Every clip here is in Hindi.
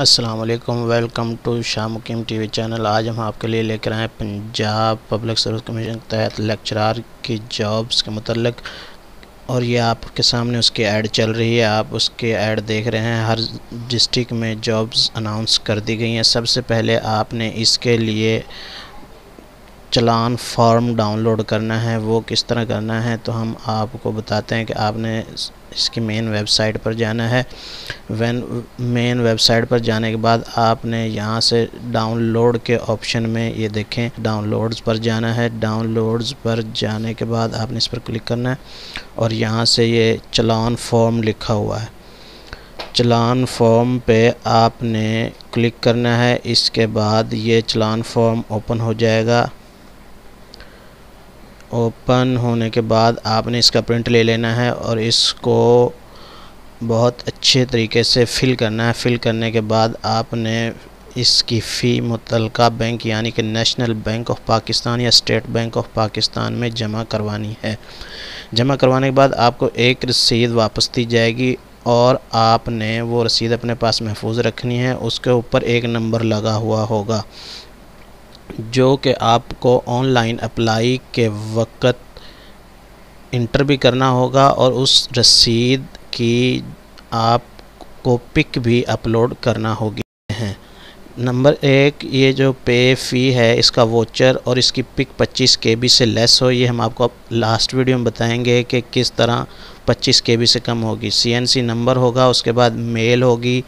अस्सलाम वालेकुम welcome to Shah Muqeem T V channel आज हम आपके लिए लेकर आए पंजाब पब्लिक सर्विस कमीशन के तहत लेक्चरार की जॉब्स के मतलब और ये आपके सामने उसकी ऐड चल रही है। आप उसके ऐड देख रहे हैं। हर डिस्ट्रिक्ट में जॉब्स अनाउंस कर दी गई हैं। सबसे पहले आपने इसके लिए चलान फॉर्म डाउनलोड करना है, वो किस तरह करना है तो हम आपको बताते हैं कि आपने इसकी मेन वेबसाइट पर जाना है। वैन मेन वेबसाइट पर जाने के बाद आपने यहाँ से डाउनलोड के ऑप्शन में ये देखें डाउनलोड्स पर जाना है। डाउनलोड्स पर जाने के बाद आपने इस पर क्लिक करना है और यहाँ से ये चलान फॉर्म लिखा हुआ है। चलान फॉर्म पे आपने क्लिक करना है, इसके बाद ये चलान फॉर्म ओपन हो जाएगा। ओपन होने के बाद आपने इसका प्रिंट ले लेना है और इसको बहुत अच्छे तरीके से फ़िल करना है। फ़िल करने के बाद आपने इसकी फ़ी मुतल बैंक यानी कि नेशनल बैंक ऑफ़ पाकिस्तान या स्टेट बैंक ऑफ़ पाकिस्तान में जमा करवानी है। जमा करवाने के बाद आपको एक रसीद वापस दी जाएगी और आपने वो रसीद अपने पास महफूज रखनी है। उसके ऊपर एक नंबर लगा हुआ होगा। जो कि आपको ऑनलाइन अप्लाई के वक्त इंटर भी करना होगा और उस रसीद की आपको पिक भी अपलोड करना होगी। नंबर एक, ये जो पे फ़ी है, इसका वोचर और इसकी पिक 25 के बी से लेस हो, ये हम आपको लास्ट वीडियो में बताएँगे कि किस तरह 25 के बी से कम होगी। सीएनसी नंबर होगा, उसके बाद मेल होगी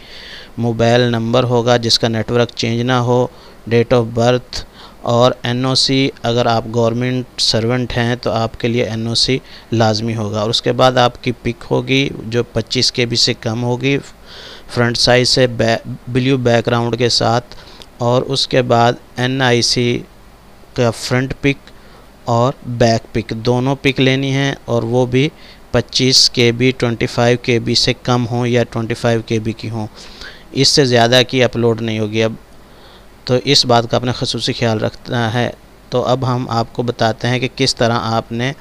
मोबाइल नंबर होगा, जिसका नेटवर्क चेंज ना हो डेट ऑफ़ बर्थ और एनओसी अगर आप गवर्नमेंट सर्वेंट हैं तो आपके लिए एनओसी लाजमी होगा। और उसके बाद आपकी पिक होगी, जो 25 के बी से कम होगी फ्रंट साइज़ से बै, ब्लू बैकग्राउंड के साथ और उसके बाद एनआईसी का फ्रंट पिक और बैक पिक। दोनों पिक लेनी है और वो भी 25 के बी ट्वेंटी बी से कम हो या 25 के बी की हो। इससे ज़्यादा की अपलोड नहीं होगी। अब तो इस बात का अपने खसूस ख्याल रखना है। तो अब हम आपको बताते हैं कि किस तरह आपने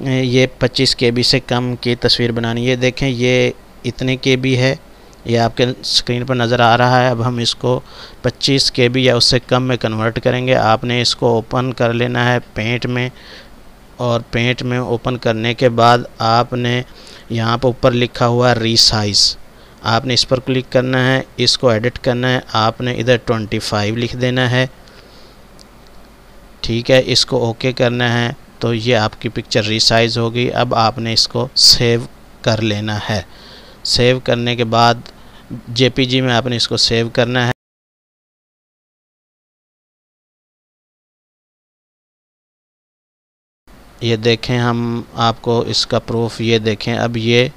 ये 25 के बी से कम की तस्वीर बनानी है। देखें ये इतने के बी है ये आपके स्क्रीन पर नज़र आ रहा है। अब हम इसको 25 के बी या उससे कम में कन्वर्ट करेंगे। आपने इसको ओपन कर लेना है पेंट में और पेंट में ओपन करने के बाद आपने यहाँ पर ऊपर लिखा हुआ रीसाइज़ आपने इस पर क्लिक करना है, इसको एडिट करना है। आपने इधर 25 लिख देना है। ठीक है, इसको ओके करना है। तो ये आपकी पिक्चर रीसाइज होगी। अब आपने इसको सेव कर लेना है। सेव करने के बाद जेपीजी में आपने इसको सेव करना है। ये देखें हम आपको इसका प्रूफ ये देखें। अब ये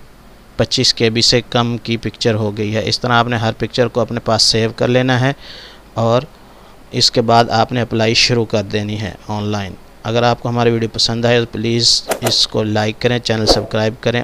25 के से कम की पिक्चर हो गई है। इस तरह आपने हर पिक्चर को अपने पास सेव कर लेना है और इसके बाद आपने अप्लाई शुरू कर देनी है ऑनलाइन अगर आपको हमारी वीडियो पसंद आए तो प्लीज़ इसको लाइक करें चैनल सब्सक्राइब करें।